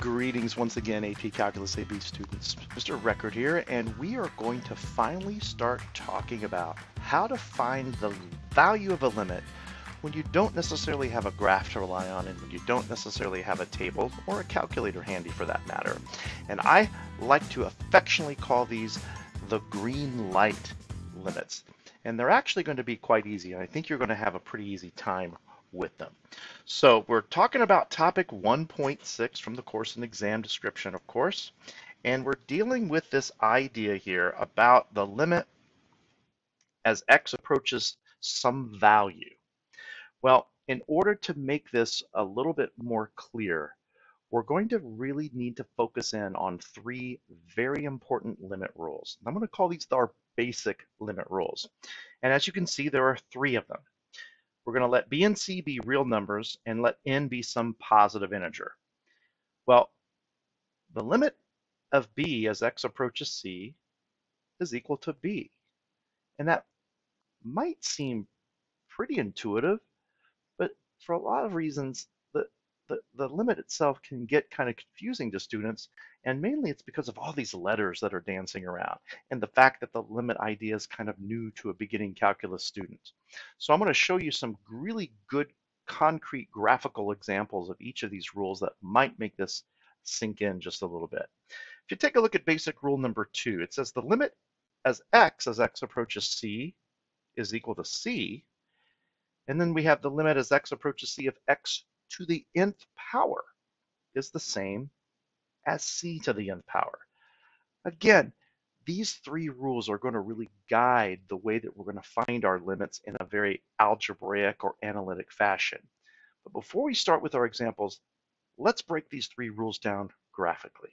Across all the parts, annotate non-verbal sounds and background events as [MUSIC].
Greetings once again, AP Calculus AB students. Mr. Record here, and we are going to finally start talking about how to find the value of a limit when you don't necessarily have a graph to rely on and when you don't necessarily have a table or a calculator handy for that matter. And I like to affectionately call these the green light limits. And they're actually going to be quite easy, and I think you're going to have a pretty easy time with them. So we're talking about topic 1.6 from the course and exam description, of course, and we're dealing with this idea here about the limit as x approaches some value. Well, in order to make this a little bit more clear, we're going to really need to focus in on three very important limit rules. I'm going to call these our basic limit rules. And as you can see, there are three of them. We're going to let b and c be real numbers and let n be some positive integer. Well, the limit of b as x approaches c is equal to b. And that might seem pretty intuitive, but for a lot of reasons, the, the, limit itself can get kind of confusing to students and mainly it's because of all these letters that are dancing around and the fact that the limit idea is kind of new to a beginning calculus student. So I'm going to show you some really good concrete graphical examples of each of these rules that might make this sink in just a little bit. If you take a look at basic rule number two, it says the limit as x as x approaches c is equal to c. And then we have the limit as x approaches c of x to the nth power is the same as c to the nth power. Again, these three rules are going to really guide the way that we're going to find our limits in a very algebraic or analytic fashion. But before we start with our examples, let's break these three rules down graphically.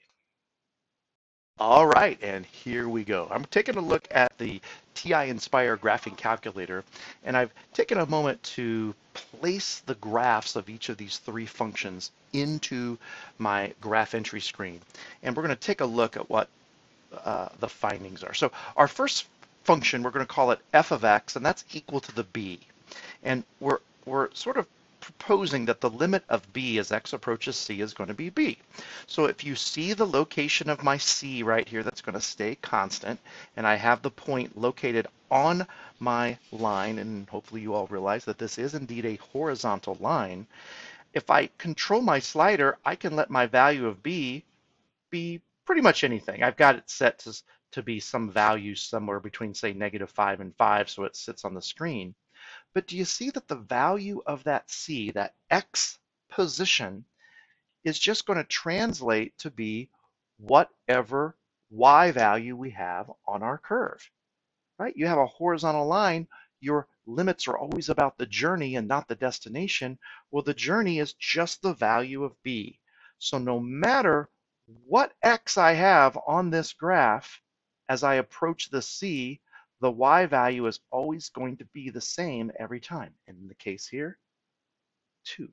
All right, and here we go. I'm taking a look at the TI-Nspire graphing calculator, and I've taken a moment to place the graphs of each of these three functions into my graph entry screen. And we're going to take a look at what uh, the findings are. So our first function, we're going to call it f of x, and that's equal to the b. And we're, we're sort of proposing that the limit of b as x approaches c is going to be b. So if you see the location of my c right here, that's going to stay constant, and I have the point located on my line, and hopefully you all realize that this is indeed a horizontal line. If I control my slider, I can let my value of b be pretty much anything. I've got it set to, to be some value somewhere between, say, negative 5 and 5, so it sits on the screen. But do you see that the value of that C, that X position, is just going to translate to be whatever Y value we have on our curve, right? You have a horizontal line, your limits are always about the journey and not the destination. Well, the journey is just the value of B. So no matter what X I have on this graph, as I approach the C, the y value is always going to be the same every time. And In the case here, 2.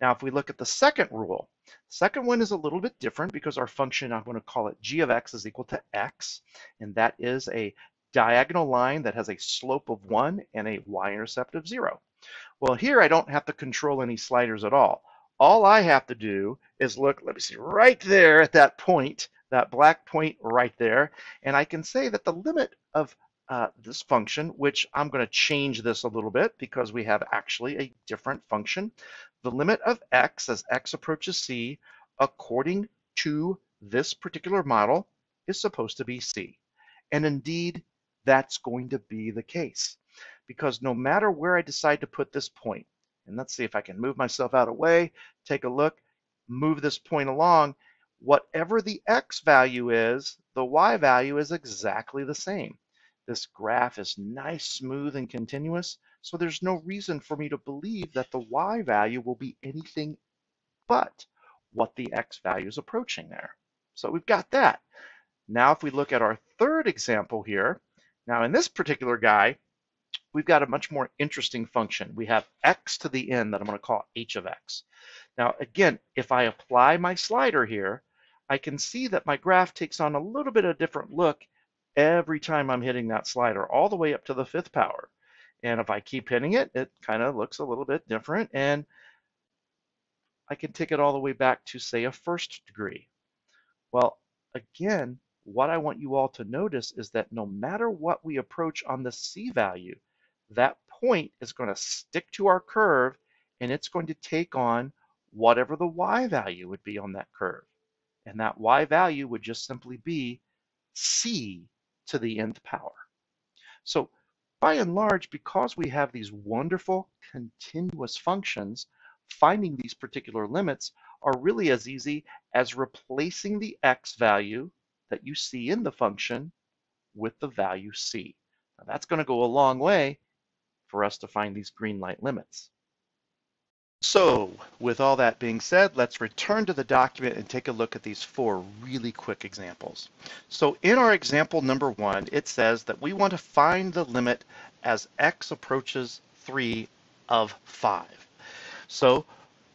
Now, if we look at the second rule, second one is a little bit different because our function, I'm going to call it g of x is equal to x, and that is a diagonal line that has a slope of 1 and a y-intercept of 0. Well, here I don't have to control any sliders at all. All I have to do is look, let me see, right there at that point, that black point right there, and I can say that the limit of uh, this function, which I'm going to change this a little bit because we have actually a different function. The limit of x as x approaches c, according to this particular model, is supposed to be c. And indeed, that's going to be the case. Because no matter where I decide to put this point, and let's see if I can move myself out of way, take a look, move this point along, whatever the x value is, the y value is exactly the same. This graph is nice, smooth, and continuous, so there's no reason for me to believe that the y value will be anything but what the x value is approaching there. So we've got that. Now if we look at our third example here, now in this particular guy, we've got a much more interesting function. We have x to the n that I'm going to call h of x. Now again, if I apply my slider here, I can see that my graph takes on a little bit of a different look every time I'm hitting that slider, all the way up to the fifth power. And if I keep hitting it, it kind of looks a little bit different. And I can take it all the way back to, say, a first degree. Well, again, what I want you all to notice is that no matter what we approach on the C value, that point is going to stick to our curve and it's going to take on whatever the Y value would be on that curve. And that Y value would just simply be C to the nth power. So by and large, because we have these wonderful continuous functions, finding these particular limits are really as easy as replacing the x value that you see in the function with the value c. Now that's going to go a long way for us to find these green light limits. So with all that being said, let's return to the document and take a look at these four really quick examples. So in our example number one, it says that we want to find the limit as x approaches 3 of 5. So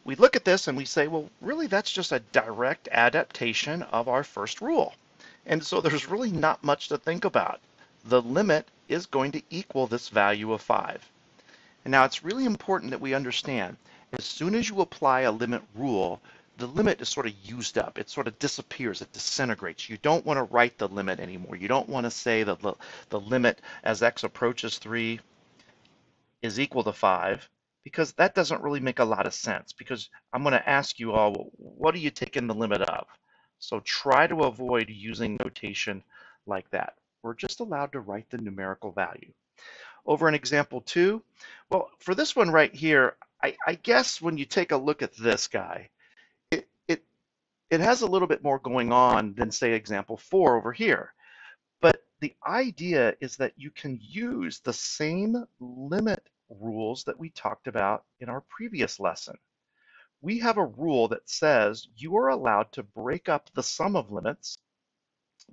we look at this and we say, well, really that's just a direct adaptation of our first rule. And so [LAUGHS] there's really not much to think about. The limit is going to equal this value of 5. And now it's really important that we understand as soon as you apply a limit rule, the limit is sort of used up. It sort of disappears. It disintegrates. You don't want to write the limit anymore. You don't want to say that the, the limit as x approaches 3 is equal to 5 because that doesn't really make a lot of sense because I'm going to ask you all, what are you taking the limit of? So try to avoid using notation like that. We're just allowed to write the numerical value. Over in example two, well, for this one right here, I, I guess when you take a look at this guy, it, it, it has a little bit more going on than say example four over here. But the idea is that you can use the same limit rules that we talked about in our previous lesson. We have a rule that says you are allowed to break up the sum of limits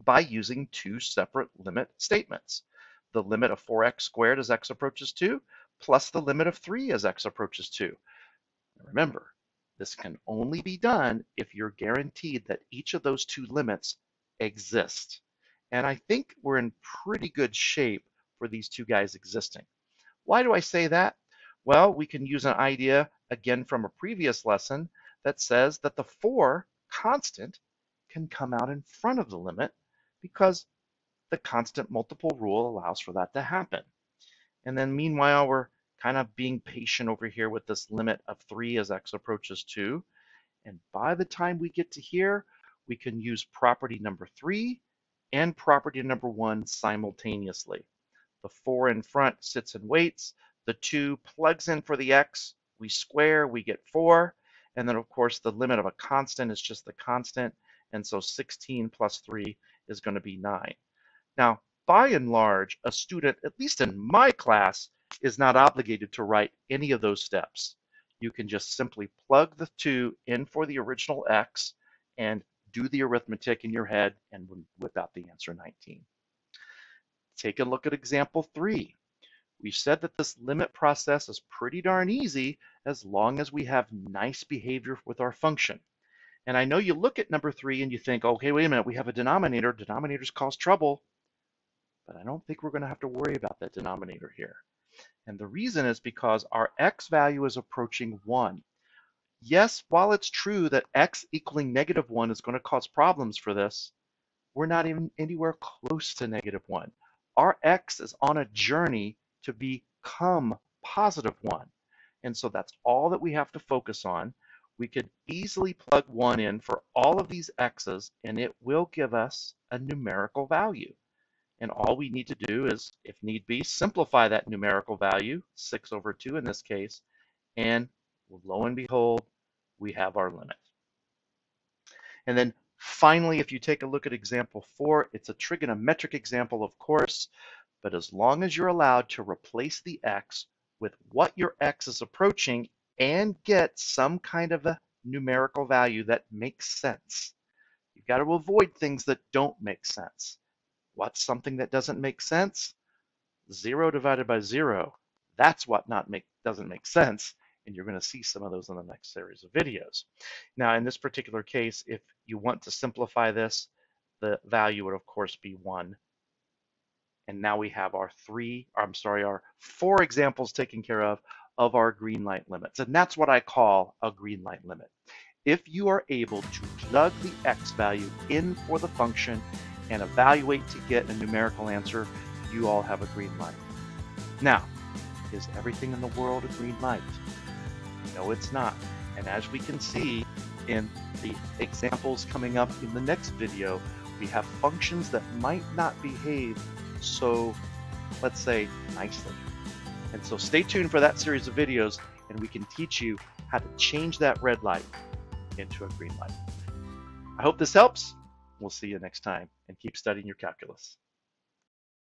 by using two separate limit statements. The limit of 4x squared as x approaches 2 plus the limit of 3 as x approaches 2. remember, this can only be done if you're guaranteed that each of those two limits exist. And I think we're in pretty good shape for these two guys existing. Why do I say that? Well, we can use an idea, again from a previous lesson, that says that the 4 constant can come out in front of the limit because the constant multiple rule allows for that to happen. And then meanwhile, we're kind of being patient over here with this limit of 3 as x approaches 2. And by the time we get to here, we can use property number 3 and property number 1 simultaneously. The 4 in front sits and waits. The 2 plugs in for the x. We square, we get 4. And then, of course, the limit of a constant is just the constant. And so 16 plus 3 is going to be 9. Now, by and large, a student, at least in my class, is not obligated to write any of those steps. You can just simply plug the two in for the original x and do the arithmetic in your head and whip out the answer 19. Take a look at example three. We've said that this limit process is pretty darn easy as long as we have nice behavior with our function. And I know you look at number three and you think, okay, wait a minute, we have a denominator. Denominators cause trouble. But I don't think we're going to have to worry about that denominator here. And the reason is because our x value is approaching 1. Yes, while it's true that x equaling negative 1 is going to cause problems for this, we're not even anywhere close to negative 1. Our x is on a journey to become positive 1. And so that's all that we have to focus on. We could easily plug 1 in for all of these x's, and it will give us a numerical value. And all we need to do is, if need be, simplify that numerical value, 6 over 2 in this case, and lo and behold, we have our limit. And then finally, if you take a look at example 4, it's a trigonometric example, of course, but as long as you're allowed to replace the x with what your x is approaching and get some kind of a numerical value that makes sense. You've got to avoid things that don't make sense. What's something that doesn't make sense? Zero divided by zero. That's what not make doesn't make sense. And you're going to see some of those in the next series of videos. Now, in this particular case, if you want to simplify this, the value would of course be one. And now we have our three, I'm sorry, our four examples taken care of. of our green light limits. And that's what I call a green light limit. If you are able to plug the x value in for the function and evaluate to get a numerical answer, you all have a green light. Now, is everything in the world a green light? No, it's not. And as we can see in the examples coming up in the next video, we have functions that might not behave so, let's say, nicely. And so stay tuned for that series of videos and we can teach you how to change that red light into a green light. I hope this helps. We'll see you next time and keep studying your calculus.